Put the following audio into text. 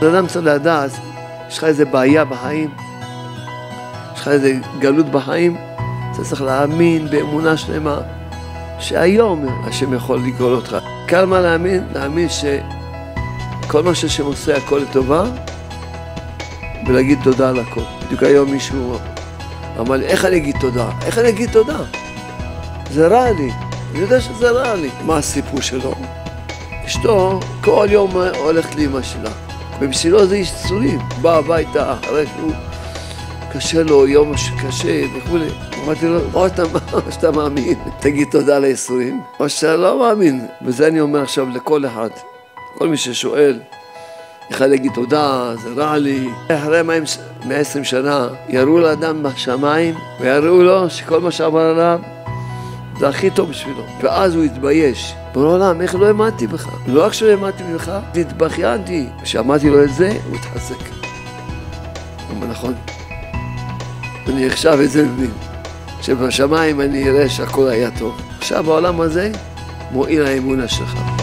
בן אדם צריך לדעת, יש לך איזה בעיה בחיים, יש לך איזה גלות בחיים, אתה צריך להאמין באמונה שלמה שהיום השם יכול לגאול אותך. קל מה להאמין? להאמין שכל מה שהשם עושה הכל לטובה ולהגיד תודה על הכל. בדיוק היום מישהו אמר לי, איך אני אגיד תודה? איך אני אגיד תודה? זה רע לי, אני יודע שזה רע לי. מה הסיפור שלו? אשתו כל יום הולכת לאמא שלה. ובשבילו זה ייסורים. בא הביתה אחרי שהוא קשה לו, יום קשה וכולי. אמרתי לו, או שאתה, שאתה מאמין, תגיד תודה על הייסורים, או שאתה לא מאמין. וזה אני אומר עכשיו לכל אחד. כל מי ששואל, אחד יגיד תודה, זה רע לי. אחרי 120 שנה יראו לאדם בשמיים ויראו לו שכל מה שעבר עליו זה הכי טוב בשבילו. ואז הוא יתבייש. בעולם, איך לא האמנתי בך? לא רק שלא האמנתי בך, התבכיינתי. כשאמרתי לו את זה, הוא התחזק. הוא אומר, נכון. אני עכשיו את זה מבין. שבשמיים אני אראה שהכל היה טוב. עכשיו בעולם הזה מועיל האמונה שלך.